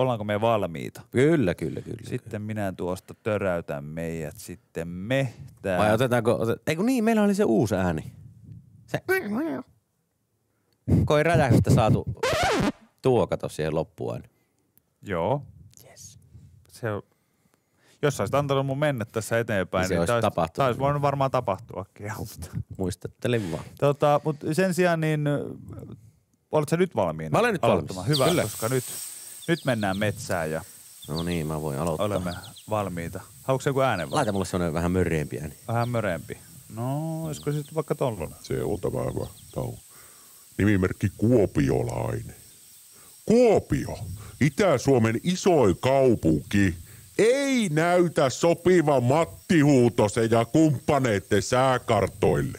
Ollaanko me valmiita? Kyllä, kyllä, kyllä. Sitten minä tuosta töräytän meidät sitten mehtään. Vai otetaanko, otet... ei kun niin, meillä oli se uusi ääni. Se... Koi räjähdystä saatu tuo kato siihen loppuun. Joo. Yes. Se on, jos sä olisit antanut mun mennä tässä eteenpäin, se niin, olisi taisi, taisi voinut varmaan tapahtuakin. mutta- Muistattelin vaan. Tota, mutta sen sijaan, niin oletko sä nyt valmiina? Mä olen nyt valmis. Hyvä, Kyllä. koska nyt, nyt mennään metsään ja No niin, mä voin aloittaa. olemme valmiita. Haluatko se joku äänen vai? Laita mulle semmonen vähän mörriempi ääni. Vähän mörempi. No, olisiko sitten vaikka tollanen? Se on tämä hyvä. Tämä on nimimerkki Kuopiolainen. Kuopio, Itä-Suomen isoin kaupunki, ei näytä sopiva Matti Huutosen ja kumppaneiden sääkartoille.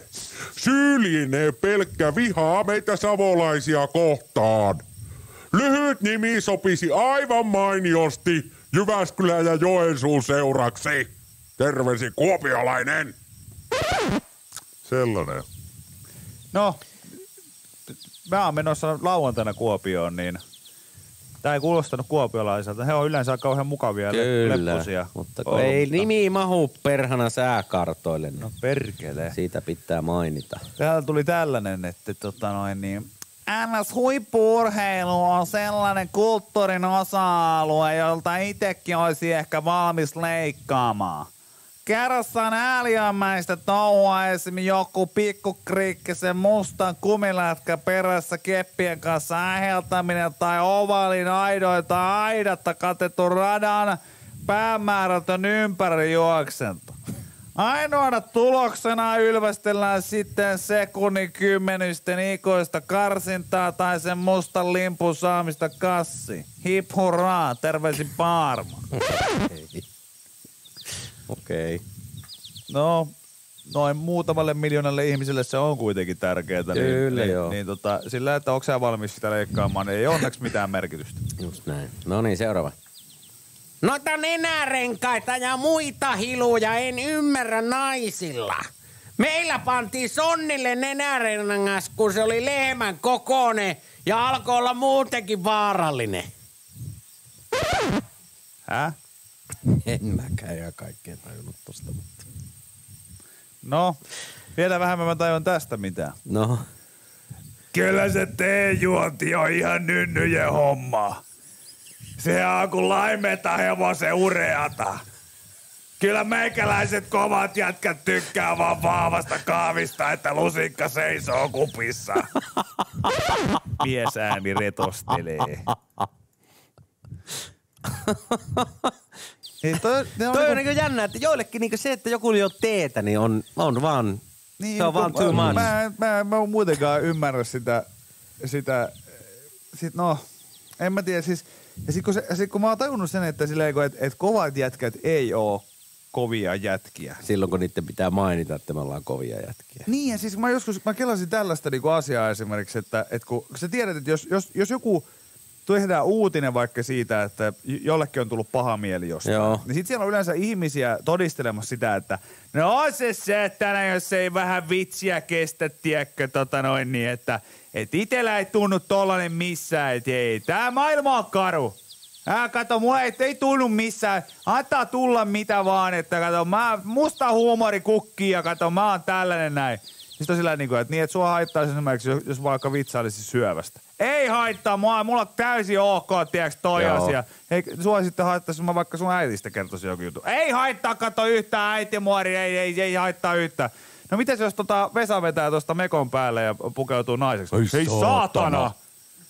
Syyllinee pelkkä vihaa meitä savolaisia kohtaan. Lyhyt nimi sopisi aivan mainiosti Jyväskylän ja Joensuun seuraksi. Terveisin kuopiolainen. Sellainen. No, mä oon menossa lauantaina Kuopioon, niin Tämä ei kuulostanut kuopiolaiselta. He on yleensä kauhean mukavia Kyllä, lepposia. mutta kun ei nimi mahu perhana sääkartoille, niin No perkele. siitä pitää mainita. Täällä tuli tällainen, että tota noin niin, NS huippuurheilu on sellainen kulttuurin osa-alue, jolta itsekin olisi ehkä valmis leikkaamaan. Kerrassaan ääliömäistä touhua esim. joku pikkukriikkisen mustan kumilätkä perässä keppien kanssa äheltäminen tai ovaalin aidoita aidatta katetun radan päämäärätön ympärijuoksento. Ainoana tuloksena ylvästellään sitten sekunnin kymmenysten ikoista karsintaa tai sen mustan limpun saamista kassi. Hip hurraa, terveisin Paarma. Okei. Okay. No, noin muutamalle miljoonalle ihmiselle se on kuitenkin tärkeää. Kyllä, niin, joo. Niin, tota, sillä, että onko sä valmis sitä leikkaamaan, niin ei onneksi mitään merkitystä. Just näin. No niin, seuraava. Noita nenärenkaita ja muita hiluja en ymmärrä naisilla. Meillä pantiin Sonnille nenärengas, kun se oli lehmän kokoinen ja alkoi olla muutenkin vaarallinen. Häh? En mäkään ja kaikkea tajunnut tosta, mutta... No, vielä vähemmän mä tajun tästä mitään. No, Kyllä se teejuonti on ihan nynnyjen homma. Se on kun laimeta hevosen ureata. Kyllä meikäläiset kovat jätkät tykkää vaan vahvasta kaavista, että lusikka seisoo kupissa. Miesääni retostelee. Ei, toi, ne on toi on niinku- niinku jännä, että joillekin niinku se, että joku ei ole teetä, niin on, on vaan... Niin, se on vaan too mä, much. Mä, en- mä, mä en muutenkaan ymmärrä sitä, sitä sit no, en mä tiedä, siis, ja sit kun, se, sit kun mä oon tajunnut sen, että silleen, kun, et, et kovat jätkät ei oo kovia jätkiä. Silloin kun niiden pitää mainita, että me ollaan kovia jätkiä. Niin, ja siis mä joskus, mä kelasin tällaista niinku asiaa esimerkiksi, että, että kun sä tiedät, että jos, jos, jos joku tehdään uutinen vaikka siitä, että jollekin on tullut paha mieli jostain, Joo. niin sit siellä on yleensä ihmisiä todistelemassa sitä, että no on se se tänä, jos ei vähän vitsiä kestä, tiedätkö, tota noin niin, että et itellä ei tunnu tollanen missään, että ei, tää maailma on karu. Ää, kato, mulla ei, ei tunnu missään. Antaa tulla mitä vaan, että kato, mä, musta huumori kukkii ja kato, mä oon tällainen näin. Sitten on sillä niin kuin, että niin, että sua haittaa esimerkiksi, jos, jos vaikka vitsailisi syövästä. Ei haittaa, mua, mulla on täysin ok, tiedätkö, toi Joo. asia. Ei, sua sitten haittaisi, mä vaikka sun äitistä kertoisin joku juttu. Ei haittaa, kato yhtään äitimuori, ei, ei, ei haittaa yhtään. No miten jos tota Vesa vetää tuosta mekon päälle ja pukeutuu naiseksi? Ei Hei saatana. saatana!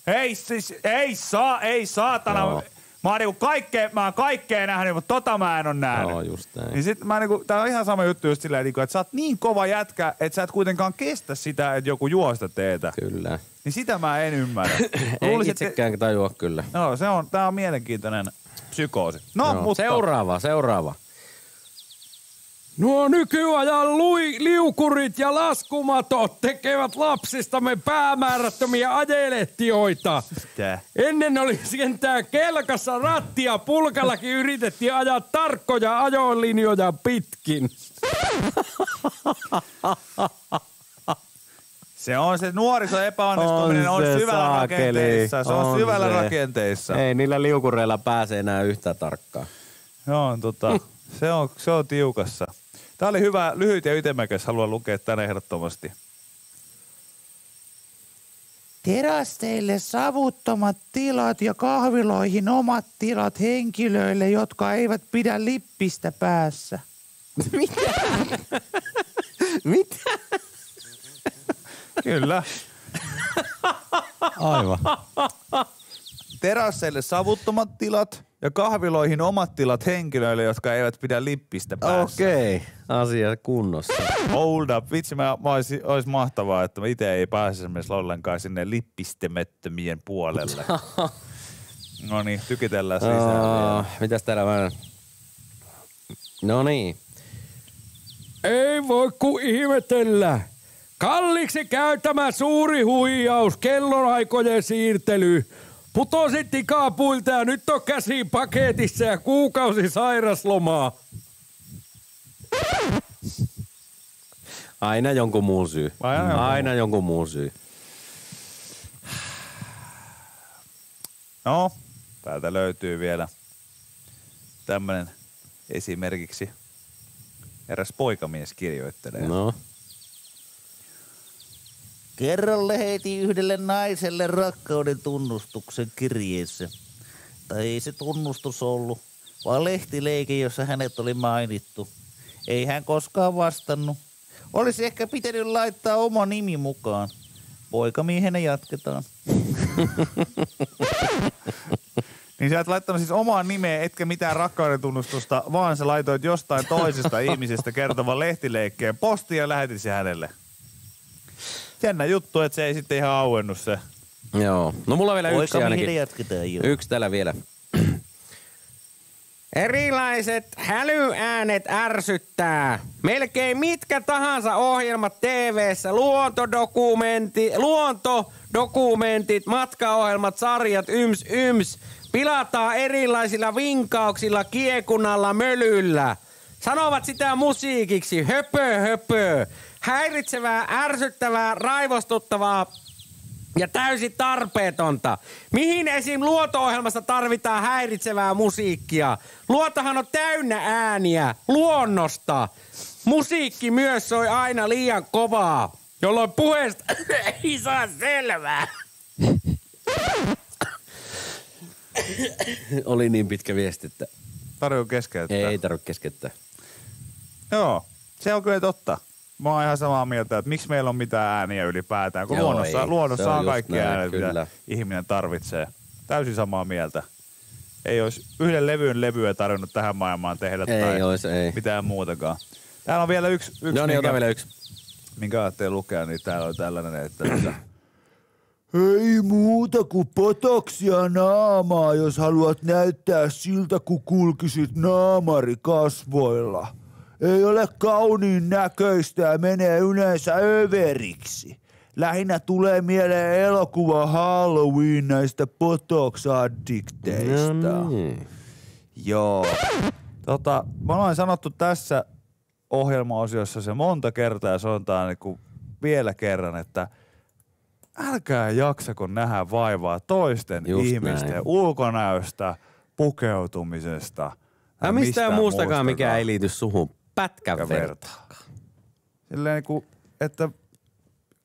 Ei siis, ei saa, ei saatana. Joo. Mä oon niinku kaikkea, mä oon kaikkea nähnyt, mutta tota mä en oo nähnyt. Joo, just näin. Niin sit mä niinku, tää on ihan sama juttu just silleen, niinku, että sä oot niin kova jätkä, että sä et kuitenkaan kestä sitä, että joku juo sitä teetä. Kyllä. Niin sitä mä en ymmärrä. Ei Luulisin, itsekään tajua kyllä. No se on, tää on mielenkiintoinen psykoosi. No, Joo. mutta... Seuraava, seuraava. Nuo nykyajan lui, liukurit ja laskumatot tekevät lapsistamme päämäärättömiä ajelehtioita. Ennen oli sentään kelkassa rattia, pulkallakin yritettiin ajaa tarkkoja ajolinjoja pitkin. Se on se nuorison epäonnistuminen on, se syvällä saakeli. rakenteissa. Se on, On syvällä se. rakenteissa. Ei niillä liukureilla pääse enää yhtä tarkkaan. Joo, tota, se, on, se on tiukassa. Tämä oli hyvä, lyhyt ja ytimekäs. Haluan lukea tänne ehdottomasti. Terasteille savuttomat tilat ja kahviloihin omat tilat henkilöille, jotka eivät pidä lippistä päässä. Mitä? Kyllä. Aivan. Terasseille savuttomat tilat ja kahviloihin omat tilat henkilöille, jotka eivät pidä lippistä päässä. Okei, okay. asia kunnossa. Hold up. Vitsi, mä, mä olisi, olisi mahtavaa, että mä itse ei pääse esimerkiksi ollenkaan sinne lippistemättömien puolelle. no niin, tykitellään sisään Oh, mitäs täällä vähän? No niin. Ei voi ku ihmetellä. Kalliksi käy tämä suuri huijaus, kellonaikojen siirtely. Putosit tikapuilta ja nyt on käsi paketissa ja kuukausi sairaslomaa. Aina jonkun muun syy. Aina jonkun Aina jonkun muun syy. No, täältä löytyy vielä tämmönen esimerkiksi eräs poikamies kirjoittelee. No. Kerralle heiti yhdelle naiselle rakkauden tunnustuksen kirjeessä. Tai ei se tunnustus ollut, vaan lehtileike, jossa hänet oli mainittu. Ei hän koskaan vastannut. Olisi ehkä pitänyt laittaa oma nimi mukaan. Poikamiehenä jatketaan. Niin sä et laittanut siis omaa nimeä, etkä mitään rakkauden tunnustusta, vaan sä laitoit jostain toisesta ihmisestä kertovan lehtileikkeen postiin ja lähetit se hänelle. Jännä juttu, että se ei sitten ihan auennut se. Joo. No mulla on vielä yksi Poikamiehenä ainakin. Yksi täällä vielä. Erilaiset hälyäänet ärsyttää. Melkein mitkä tahansa ohjelmat TV-ssä, luontodokumenti, luontodokumentit, matkaohjelmat, sarjat, yms, yms, pilataan erilaisilla vinkauksilla, kiekunalla, mölyllä. Sanovat sitä musiikiksi, höpö, höpö. Häiritsevää, ärsyttävää, raivostuttavaa, ja täysin tarpeetonta. Mihin esim. luonto-ohjelmassa tarvitaan häiritsevää musiikkia? Luontohan on täynnä ääniä, luonnosta. Musiikki myös soi aina liian kovaa, jolloin puheesta ei saa selvää. Oli niin pitkä viesti, että Tarjoa keskeyttää. ei, ei tarvitse keskeyttää. Joo, se on kyllä totta. Mä oon ihan samaa mieltä, että miksi meillä on mitään ääniä ylipäätään, kun Joo, luonnossa, ei. Luonnossa on on, kaikki näin, äänet, mitä kyllä. ihminen tarvitsee. Täysin samaa mieltä. Ei olisi yhden levyn levyä tarvinnut tähän maailmaan tehdä Ei tai ois, ei. mitään muutakaan. Täällä on vielä yksi, yksi No niin, minkä, ota vielä yksi. minkä ajattelin lukea, niin täällä on tällainen, että, että Ei muuta kuin potoksia naamaa, jos haluat näyttää siltä, kun kulkisit naamari kasvoilla. Ei ole kauniin näköistä ja menee yleensä överiksi. Lähinnä tulee mieleen elokuva Halloween näistä potoks-addikteista. No niin. Joo. Tota, me ollaan sanottu tässä ohjelmaosiossa se monta kertaa ja sanotaan niin vielä kerran, että älkää jaksako nähdä vaivaa toisten Just ihmisten näin. ulkonäöstä, pukeutumisesta. Ja mistään muustakaan, mikä ei liity suhun. Pätkän Pätkän verta. Silleen niin kuin, että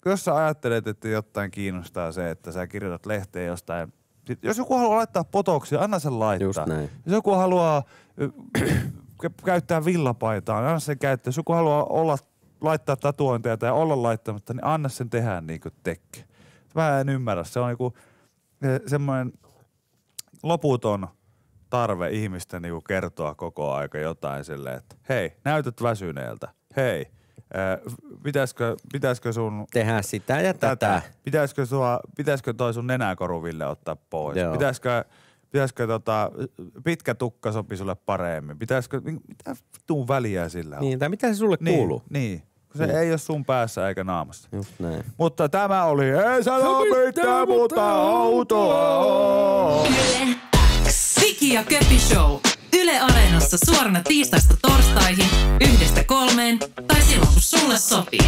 jos sä ajattelet, että jotain kiinnostaa se, että sä kirjoitat lehteen jostain, sit jos joku haluaa laittaa potoksia, anna sen laittaa. Just näin. Jos joku haluaa käyttää villapaitaa, niin anna sen käyttää. Jos joku haluaa olla, laittaa tatuointeja tai olla laittamatta, niin anna sen tehdä niin kuin tekee. Mä en ymmärrä. Se on niinku semmoinen loputon tarve ihmisten niinku kertoa koko aika jotain silleen, että hei, näytät väsyneeltä. Hei, äh, pitäisikö, pitäisikö sun Tehdään sitä ja tätä. Pitäisikö, sua, pitäisikö toi sun nenäkoruville ottaa pois? Joo. Pitäisikö, pitäisikö tota, pitkä tukka sopi sulle paremmin? Pitäisikö, niin mitä vittuun väliä sillä on? Niin, tai mitä se sulle niin, kuuluu? Niin, kun se Niin. ei ole sun päässä eikä naamassa. Just näin. Mutta tämä oli Ei sano mitään, mitään, mutta mutta autoa. Viki ja Köpi Show. Yle Areenassa suorana tiistaista torstaihin yhdestä kolmeen tai silloin kun sulle sopii.